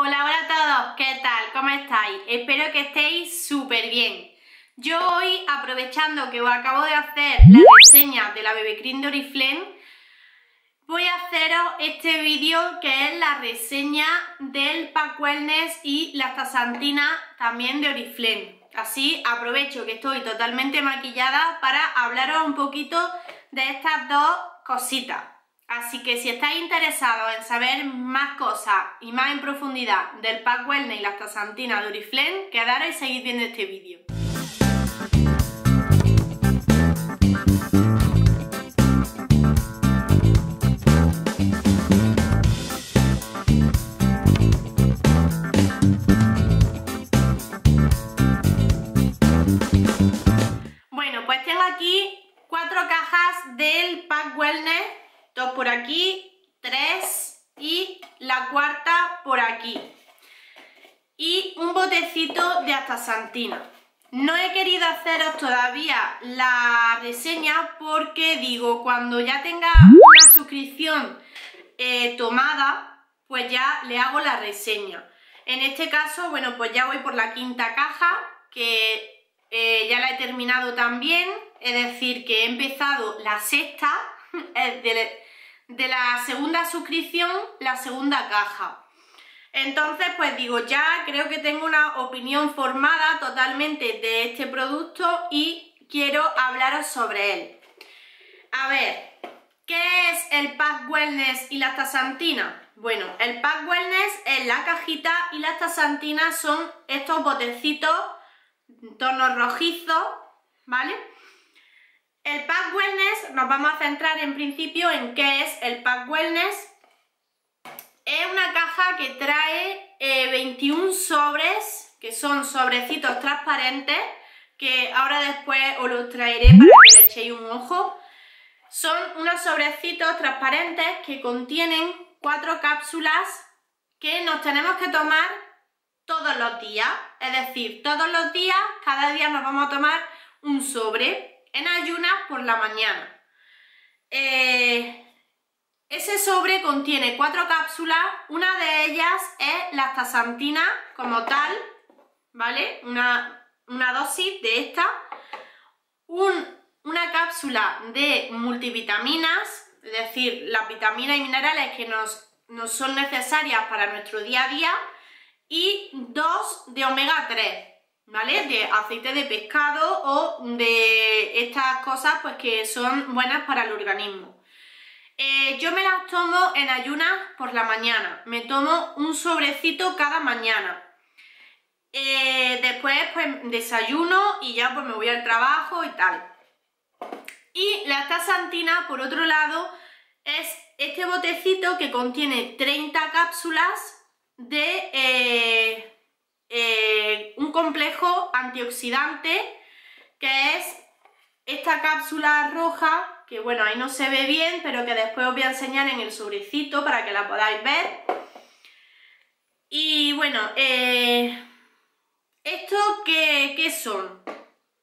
Hola, hola a todos, ¿qué tal? ¿Cómo estáis? Espero que estéis súper bien. Yo hoy, aprovechando que os acabo de hacer la reseña de la Bebe Cream de Oriflame, voy a haceros este vídeo que es la reseña del Pack Wellness y la tasantina también de Oriflame. Así aprovecho que estoy totalmente maquillada para hablaros un poquito de estas dos cositas. Así que si estáis interesados en saber más cosas y más en profundidad del Pack Wellness y la tasantina de Oriflame, quedaros y seguid viendo este vídeo. Por aquí, tres y la cuarta por aquí. Y un botecito de astaxantina. No he querido haceros todavía la reseña porque digo, cuando ya tenga una suscripción eh, tomada, pues ya le hago la reseña. En este caso, bueno, pues ya voy por la quinta caja, que eh, ya la he terminado también, es decir, que he empezado la sexta de la segunda suscripción, la segunda caja. Entonces, pues digo, ya creo que tengo una opinión formada totalmente de este producto y quiero hablaros sobre él. A ver, ¿qué es el Pack Wellness y la tasantina? Bueno, el Pack Wellness es la cajita y las tasantinas son estos botecitos tonos rojizos, ¿vale? El Pack Wellness, nos vamos a centrar en principio en qué es el Pack Wellness. Es una caja que trae 21 eh, sobres, que son sobrecitos transparentes, que ahora después os los traeré para que le echéis un ojo. Son unos sobrecitos transparentes que contienen cuatro cápsulas que nos tenemos que tomar todos los días. Es decir, todos los días, cada día nos vamos a tomar un sobre en ayunas por la mañana. Eh, ese sobre contiene cuatro cápsulas, una de ellas es la astaxantina como tal, ¿vale? Una, dosis de esta, una cápsula de multivitaminas, es decir, las vitaminas y minerales que nos, nos son necesarias para nuestro día a día, y dos de omega 3, ¿vale? De aceite de pescado o de estas cosas pues que son buenas para el organismo. Eh, yo me las tomo en ayunas por la mañana, me tomo un sobrecito cada mañana. Eh, después pues desayuno y ya pues me voy al trabajo y tal. Y la tasantina, por otro lado, es este botecito que contiene 30 cápsulas de eh, eh, un complejo antioxidante que es esta cápsula roja, que bueno, ahí no se ve bien, pero que después os voy a enseñar en el sobrecito para que la podáis ver. Y bueno, eh, ¿esto qué, qué son?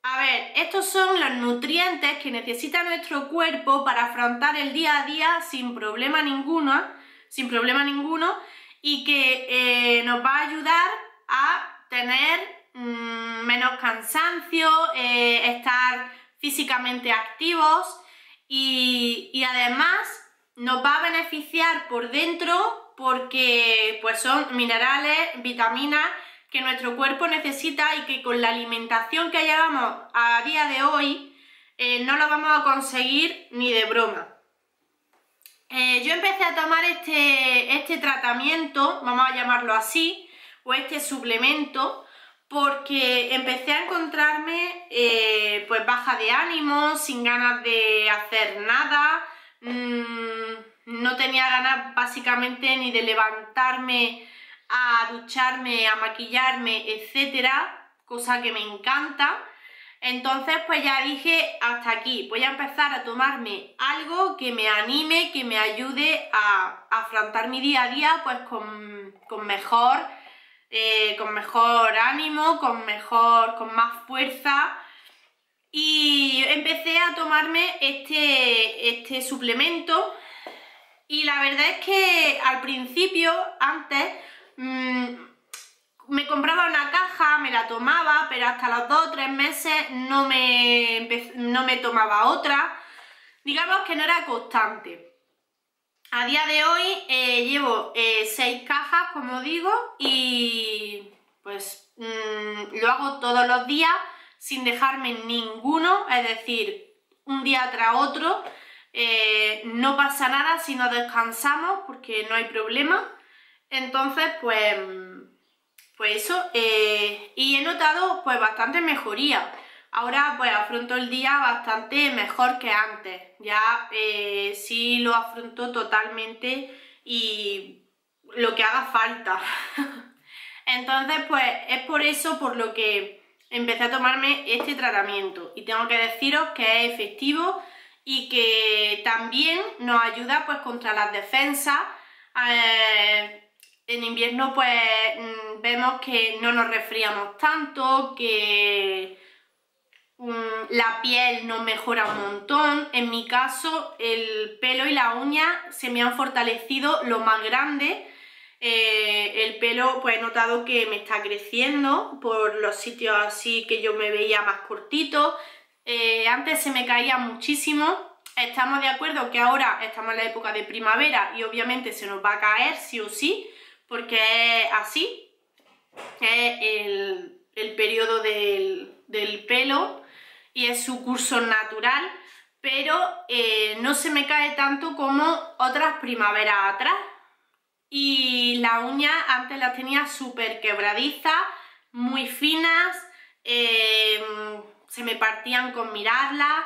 A ver, estos son los nutrientes que necesita nuestro cuerpo para afrontar el día a día sin problema ninguno, sin problema ninguno, y que eh, nos va a ayudar tener mm, menos cansancio, eh, estar físicamente activos y, además nos va a beneficiar por dentro porque pues son minerales, vitaminas que nuestro cuerpo necesita y que con la alimentación que llevamos a día de hoy eh, no lo vamos a conseguir ni de broma. Eh, yo empecé a tomar este, este tratamiento, vamos a llamarlo así, o este suplemento, porque empecé a encontrarme eh, pues baja de ánimo, sin ganas de hacer nada, mm, no tenía ganas básicamente ni de levantarme a ducharme, a maquillarme, etcétera, cosa que me encanta. Entonces, pues ya dije, hasta aquí, voy a empezar a tomarme algo que me anime, que me ayude a, afrontar mi día a día, pues con, mejor, eh, con mejor ánimo, con mejor, con más fuerza y empecé a tomarme este, este suplemento y la verdad es que al principio, antes, mm, me compraba una caja, me la tomaba, pero hasta los dos, o 3 meses no me, no me tomaba otra. Digamos que no era constante. A día de hoy eh, llevo eh, seis cajas, como digo, y pues mm, lo hago todos los días sin dejarme ninguno, es decir, un día tras otro. Eh, no pasa nada si no descansamos porque no hay problema. Entonces, pues, pues eso. y he notado pues bastante mejoría. Ahora pues afronto el día bastante mejor que antes, ya eh, sí lo afronto totalmente y lo que haga falta. Entonces pues es por eso por lo que empecé a tomarme este tratamiento y tengo que deciros que es efectivo y que también nos ayuda pues contra las defensas. Eh, en invierno pues mm, vemos que no nos resfriamos tanto, que la piel nos mejora un montón. En mi caso, el pelo y la uña se me han fortalecido lo más grande. Eh, el pelo, pues he notado que me está creciendo por los sitios así que yo me veía más cortito. Eh, antes se me caía muchísimo. Estamos de acuerdo que ahora estamos en la época de primavera y obviamente se nos va a caer sí o sí, porque es así. Es el, el periodo del, del pelo y es su curso natural, pero eh, no se me cae tanto como otras primaveras atrás. Y las uñas antes las tenía súper quebradizas, muy finas, eh, se me partían con mirarlas.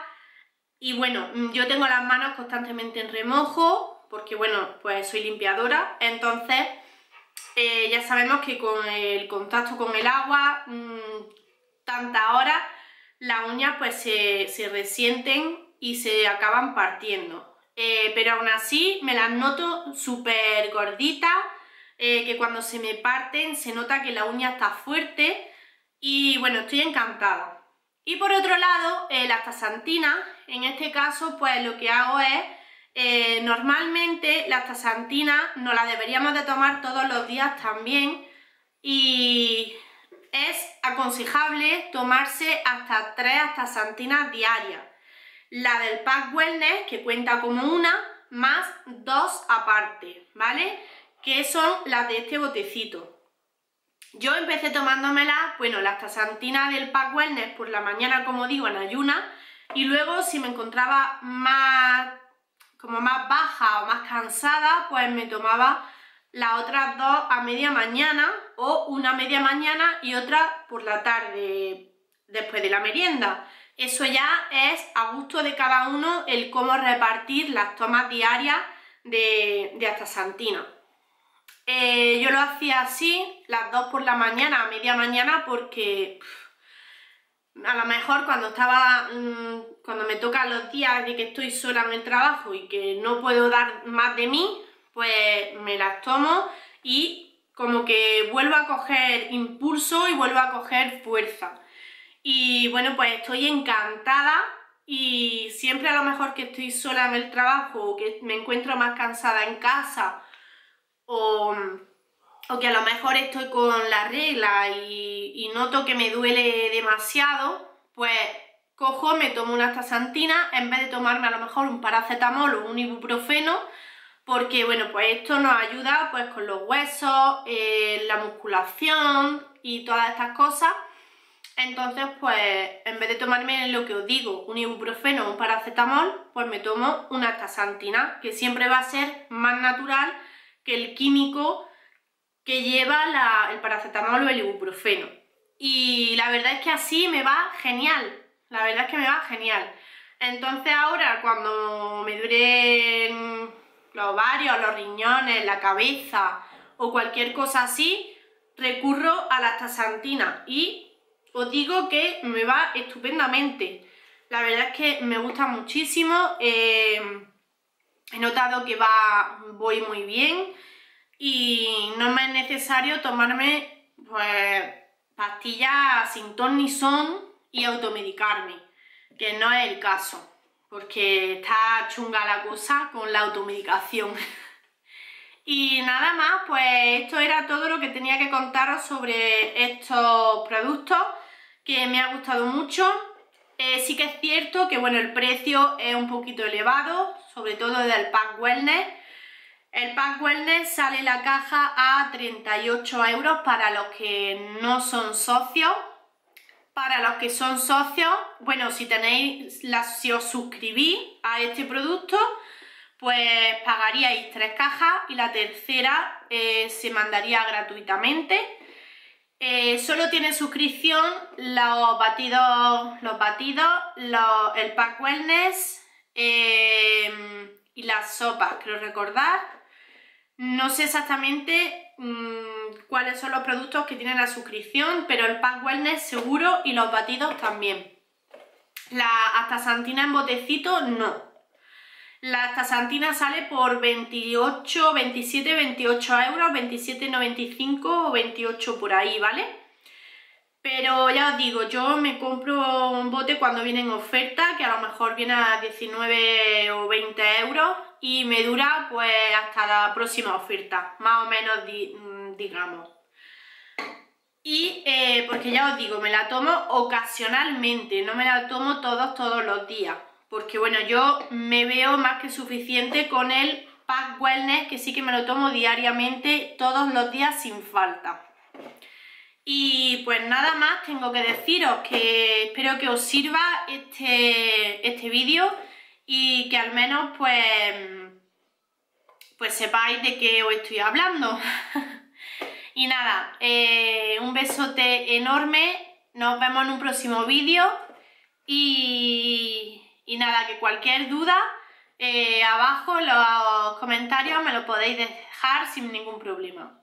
Y bueno, yo tengo las manos constantemente en remojo, porque bueno, pues soy limpiadora, entonces eh, ya sabemos que con el contacto con el agua, mmm, horas, las uñas pues se, resienten y se acaban partiendo. Eh, pero aún así me las noto súper gorditas, eh, que cuando se me parten se nota que la uña está fuerte y bueno, estoy encantada. Y por otro lado, eh, la tasantina, en este caso pues lo que hago es, normalmente la tasantina nos la deberíamos de tomar todos los días también aconsejable tomarse hasta 3 santinas diarias. La del Pack Wellness, que cuenta como una, más dos aparte, ¿vale? Que son las de este botecito. Yo empecé tomándomela, bueno, la tasantina del Pack Wellness por la mañana, como digo, en ayuna, y luego si me encontraba más, como más baja o más cansada, pues me tomaba las otras dos a media mañana o una media mañana y otra por la tarde después de la merienda. Eso ya es a gusto de cada uno el cómo repartir las tomas diarias de, de astaxantina. Eh, yo lo hacía así, las dos por la mañana, a media mañana, porque a lo mejor cuando estaba, mm, cuando me tocan los días de que estoy sola en el trabajo y que no puedo dar más de mí, pues me las tomo y como que vuelvo a coger impulso y vuelvo a coger fuerza. Y bueno, pues estoy encantada y siempre a lo mejor que estoy sola en el trabajo o que me encuentro más cansada en casa o, que a lo mejor estoy con la regla y, y noto que me duele demasiado, pues cojo, me tomo una tasantina en vez de tomarme a lo mejor un paracetamol o un ibuprofeno porque bueno, pues esto nos ayuda pues con los huesos, eh, la musculación y todas estas cosas. Entonces, pues en vez de tomarme lo que os digo, un ibuprofeno o un paracetamol, pues me tomo una tasantina, que siempre va a ser más natural que el químico que lleva el paracetamol o el ibuprofeno. Y la verdad es que así me va genial, la verdad es que me va genial. Entonces ahora cuando me duren los ovarios, los riñones, la cabeza o cualquier cosa así, recurro a la tasantina y os digo que me va estupendamente. La verdad es que me gusta muchísimo, eh, he notado que va, voy muy bien. Y no me es necesario tomarme pues, pastillas sin ton ni son y automedicarme, que no es el caso porque está chunga la cosa con la automedicación. Y nada más, pues esto era todo lo que tenía que contaros sobre estos productos que me ha gustado mucho. Eh, sí que es cierto que bueno, el precio es un poquito elevado, sobre todo del pack wellness. El pack wellness sale la caja a 38 euros para los que no son socios. Para los que son socios, bueno, si tenéis, la, si os suscribís a este producto, pues pagaríais tres cajas y la tercera eh, se mandaría gratuitamente. Eh, solo tiene suscripción los batidos, los batidos, el pack wellness eh, y las sopas, creo recordar. No sé exactamente mm, cuáles son los productos que tienen la suscripción, pero el pack wellness seguro y los batidos también. La astaxantina en botecito no. La astaxantina sale por 28, 27, 28 euros, 27,95 o 28 por ahí, ¿vale? Pero ya os digo, yo me compro un bote cuando viene en oferta, que a lo mejor viene a 19 o 20 euros y me dura pues hasta la próxima oferta, más o menos mm, digamos. Y eh, porque ya os digo, me la tomo ocasionalmente, no me la tomo todos, todos los días. Porque bueno, yo me veo más que suficiente con el Pack Wellness, que sí que me lo tomo diariamente, todos los días sin falta. Y pues nada más, tengo que deciros que espero que os sirva este, este vídeo y que al menos pues, pues sepáis de qué os estoy hablando. y nada, eh, un besote enorme, nos vemos en un próximo vídeo y, y, nada, que cualquier duda eh, abajo en los comentarios me lo podéis dejar sin ningún problema.